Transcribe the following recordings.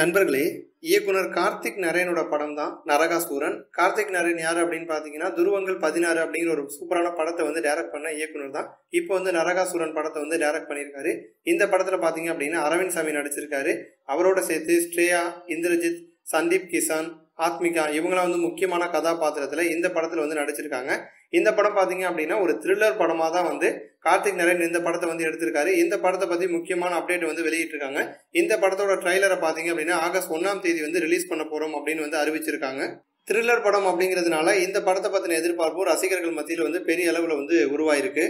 நண்பர்களே இயக்குனர் கார்த்திக் நரேனோட படம் தான் நரகாசூரன். கார்த்திக் நரேன் யார் அப்படின்னு பார்த்தீங்கன்னா துருவங்கள் பதினாறு அப்படிங்கிற ஒரு சூப்பரான படத்தை வந்து டைரக்ட் பண்ண இயக்குனர் தான். இப்போ வந்து நரகாசூரன் படத்தை வந்து டைரக்ட் பண்ணியிருக்காரு. இந்த படத்தில் பார்த்தீங்க அப்படின்னா அரவிந்த் சாமி நடிச்சிருக்காரு. அவரோட சேர்த்து ஸ்ரேயா இந்திரஜித் சந்தீப் கிசான் ஆத்மிகா இவங்களாம் வந்து முக்கியமான கதாபாத்திரத்தில் இந்த படத்தில் வந்து நடிச்சிருக்காங்க. இந்த படம் பார்த்தீங்க அப்படின்னா ஒரு த்ரில்லர் படமாக தான் வந்து கார்த்திக் நரேன் இந்த படத்தை வந்து எடுத்திருக்காரு. இந்த படத்தை பற்றி முக்கியமான அப்டேட் வந்து வெளியிட்டிருக்காங்க. இந்த படத்தோட ட்ரைலரை பார்த்தீங்க அப்படின்னா ஆகஸ்ட் ஒன்றாம் தேதி வந்து ரிலீஸ் பண்ண போகிறோம் அப்படின்னு வந்து அறிவிச்சிருக்காங்க. த்ரில்லர் படம் அப்படிங்கிறதுனால இந்த படத்தை பற்றின எதிர்பார்ப்பும் ரசிகர்கள் மத்தியில் வந்து பெரிய அளவில் வந்து உருவாயிருக்கு.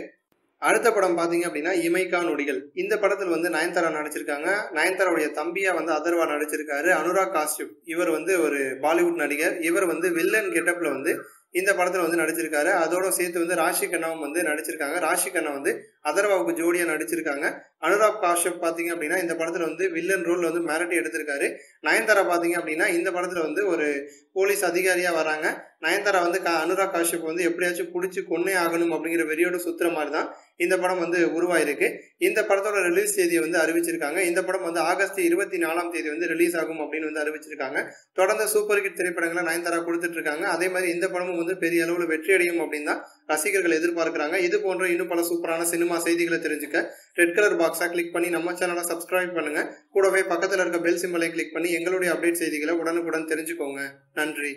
அடுத்த படம் பார்த்தீங்க அப்படின்னா இமைக்கா நொடிகள். இந்த படத்தில் வந்து நயன்தாரா நடிச்சிருக்காங்க. நயன்தாராவுடைய தம்பியா வந்து அதர்வா நடிச்சிருக்காரு. அனுராக் காஷ்யப் இவர் வந்து ஒரு பாலிவுட் நடிகர். இவர் வந்து வில்லன் கெட்டப்ல வந்து இந்த படத்தில் வந்து நடிச்சிருக்காரு. அதோட சேர்த்து வந்து ராஷி கண்ணாவும் வந்து நடிச்சிருக்காங்க. ராஷி கண்ணா வந்து அதர்வாவுக்கு ஜோடியாக நடிச்சிருக்காங்க. அனுராக் காஷ்யப் பார்த்தீங்க அப்படின்னா இந்த படத்தில் வந்து வில்லன் ரோல் வந்து மிரட்டி எடுத்திருக்காரு. நயன்தாரா பார்த்தீங்க அப்படின்னா இந்த படத்தில் வந்து ஒரு போலீஸ் அதிகாரியாக வராங்க. நயன்தாரா வந்து கா அனுராக் காஷ்யப் வந்து எப்படியாச்சும் பிடிச்சி கொன்னே ஆகணும் அப்படிங்கிற வெறியோட சுத்துற மாதிரி தான் இந்த படம் வந்து உருவாயிருக்கு. இந்த படத்தோட ரிலீஸ் தேதியை வந்து அறிவிச்சிருக்காங்க. இந்த படம் வந்து ஆகஸ்ட் இருபத்தி நாலாம் தேதி வந்து ரிலீஸ் ஆகும் அப்படின்னு வந்து அறிவிச்சிருக்காங்க. தொடர்ந்து சூப்பர் ஹிட் திரைப்படங்களை நயன்தாரா கொடுத்துட்டு இருக்காங்க. அதே மாதிரி இந்த படமும் வந்து பெரிய அளவில் வெற்றி அடையும் அப்படின்னு தான் ரசிகர்கள் எதிர்பார்க்குறாங்க. இது போன்ற இன்னும் பல சூப்பரான சினிமா செய்திகளை தெரிஞ்சுக்க ரெட் கலர் பாக்ஸாக கிளிக் பண்ணி நம்ம சேனலை சப்ஸ்கிரைப் பண்ணுங்க. கூடவே பக்கத்தில் இருக்க பெல் சிம்பலை கிளிக் பண்ணி எங்களுடைய அப்டேட் செய்திகளை உடனுக்குடன் தெரிஞ்சுக்கோங்க. நன்றி.